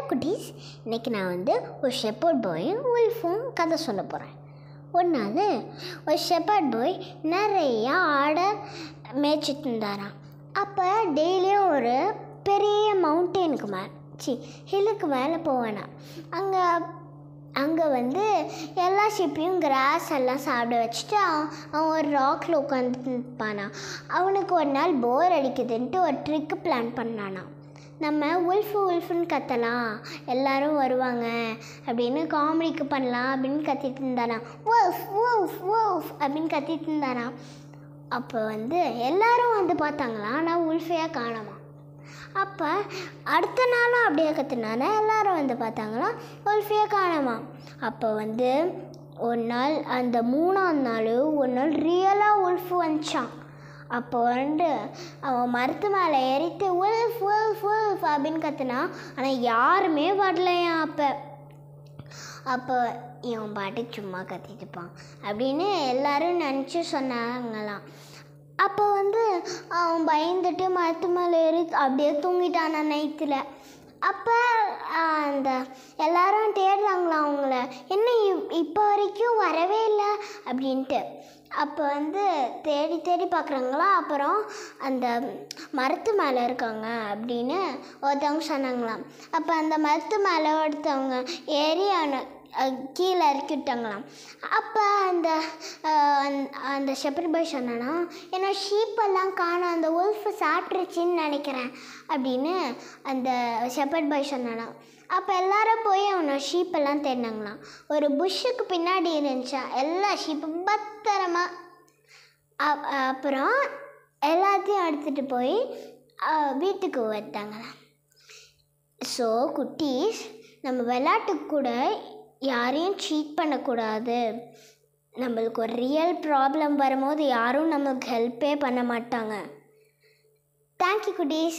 Hello குட்டீஸ் இன்றைக்கி நான் வந்து ஒரு ஷெப்பர்ட் பாயும் உல்ஃபும் கதை சொல்ல போகிறேன் ஒன்றாவது ஒரு ஷெப்பர்ட் பாய் நிறையா ஆடை மேய்ச்சிட்டு இருந்தாராம். அப்போ டெய்லியும் ஒரு பெரிய மவுண்டெயினுக்கு மேலே சி ஹில்லுக்கு மேலே போவேனா. அங்கே அங்கே வந்து எல்லா ஷிப்பையும் கிராஸ் எல்லாம் சாப்பிட வச்சுட்டு அவன் அவன் ஒரு ராக்கில் உட்காந்துட்டு இருப்பானா அவனுக்கு ஒரு நாள் போர் அடிக்குதுன்ட்டு ஒரு ட்ரிக்கு பிளான் பண்ணானா நம்ம உல்ஃபு உல்ஃபுன்னு கத்தலாம். எல்லாரும் வருவாங்க. அப்படின்னு காமெடிக்கு பண்ணலாம் அப்படின்னு கத்திட்டு இருந்தாராம். ஓஃப் அப்படின்னு கத்திட்டு இருந்தானா அப்போ வந்து எல்லாரும் வந்து பார்த்தாங்களா ஆனால் உல்ஃபையாக காணாமா? அப்போ அடுத்த நாளும் அப்படியே கற்றுனால எல்லாரும் வந்து பார்த்தாங்களா உல்ஃபியை காணாமா? அப்போ வந்து ஒரு நாள் அந்த மூணாம் நாள் ஒரு நாள் ரியலாக உல்ஃபு வந்துச்சான் அப்போ வந்து அவன் மரத்து மேலே ஏறிட்டு உல்ஃப் உல்ஃப் உல்ஃப் அப்படின்னு கத்துனா ஆனால் யாருமே வரலையா அப்போ? அப்போ இவன் பாட்டுக்கு சும்மா கத்திட்டுப்பான் அப்படின்னு எல்லாரும் நினச்சி சொன்னாங்களாம். அப்போ வந்து அவன் பயந்துட்டு மரத்து மேலே ஏறி அப்படியே தூங்கிட்டானா நைத்தில் அப்போ அந்த எல்லாரும் தேடுறாங்களா அவங்கள. என்ன இப்போ வரைக்கும் வரவே இல்லை அப்படின்ட்டு. அப்போ வந்து தேடி தேடி பார்க்குறாங்களா அப்புறம் அந்த மரத்து மேலே இருக்காங்க அப்படின்னு ஒருத்தவங்க சொன்னாங்களாம். அப்போ அந்த மரத்து மேலே ஒருத்தவங்க ஏறி அவனை கீழே இறக்கிவிட்டாங்களாம் அப்போ அந்த அந்த- அந்த ஷெப்பர்ட் பாய் சொன்னானா என்னோட ஷீப்பெல்லாம் காணோம் அந்த உல்ஃப் சாப்பிட்ருச்சின்னு நினைக்கிறேன் அப்படின்னு அந்த ஷெப்பர்ட் பாய் சொன்னானா. அப்போ எல்லாரும் போய் அவனோட ஷீப்பெல்லாம் தேடினாங்களாம். ஒரு புஷ்ஷுக்கு பின்னாடி இருந்துச்சா எல்லா ஷீப்பும் பத்திரமா. அப்புறம் எல்லாத்தையும் எடுத்துகிட்டு போய் வீட்டுக்கு வைத்தாங்களாம். ஸோ குட்டீஸ் நம்ம விளையாட்டுக்கு கூட யாரையும் சீட் பண்ணக்கூடாது. நம்மளுக்கு ஒரு ரியல் ப்ராப்ளம் வரும்போது யாரும் நமக்கு ஹெல்ப்பே பண்ண மாட்டாங்க. Thank you goodies